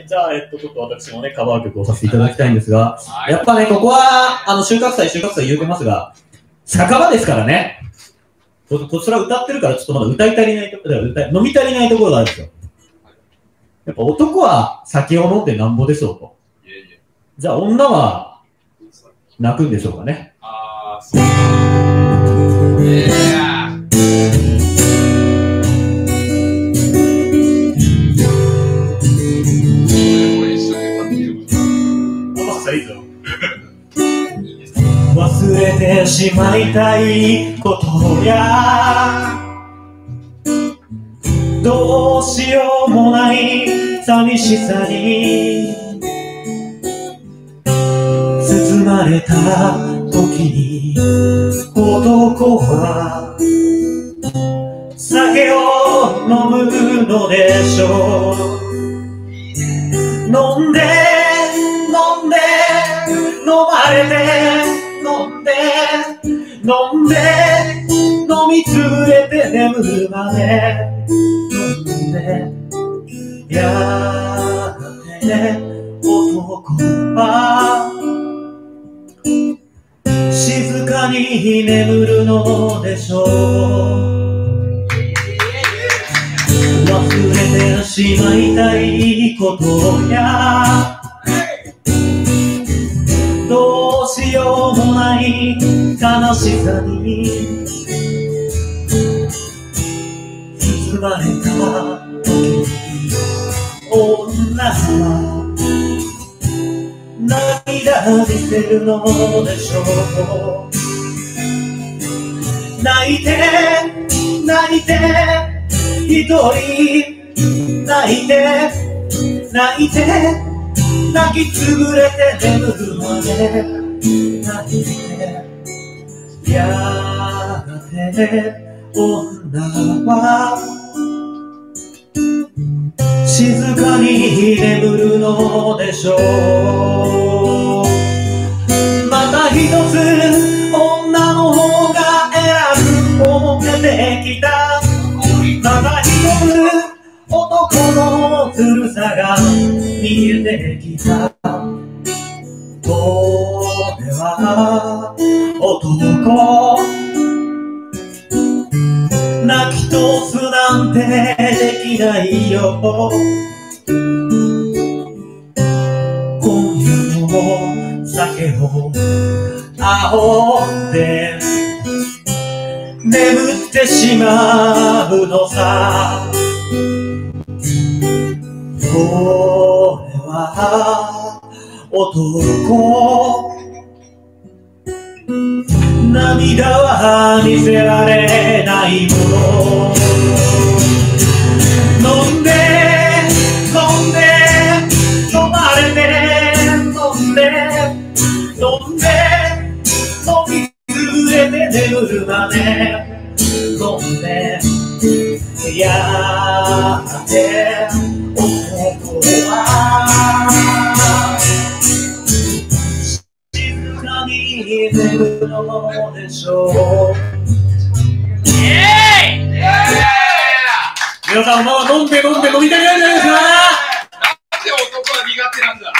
じゃあ、えっと、ちょっと私もね、カバー曲をさせていただきたいんですが、やっぱね、ここは、あの、収穫祭、収穫祭言うてますが、酒場ですからね。ここちら歌ってるから、ちょっとまだ歌い足りないところ、飲み足りないところがあるんですよ。やっぱ男は酒を飲んでなんぼでしょうと。じゃあ女は泣くんでしょうかね。あー、そう。忘れてしまいたいことやどうしようもない寂しさに包まれた時に男は酒を飲むのでしょう。飲んで飲んで飲まれて飲んで飲みつれて眠るまで。飲んでやがて男は静かに眠るのでしょう。忘れてしまいたいことや。しようもない悲しさに。包まれた女は涙見せるのでしょう。泣いて泣いて一人泣いて泣いて泣きつぶれて眠るまで。泣いてやがて女は静かに眠るのでしょう。また一つ女の方が選ぶ思ってきたまた一つ男のずるさが見えてきた男泣き通すなんてできないよ今夜も酒を煽って眠ってしまうのさこれは男涙は見せられないもの。飲んで飲んで飲まれて飲んで飲んで飲みつれて眠るまで飲んでやがてるのでしょうイエーイ,イ,エーイ皆さんまだ飲んで飲んで飲みたくないじゃないですか？なんで男は苦手なんだ？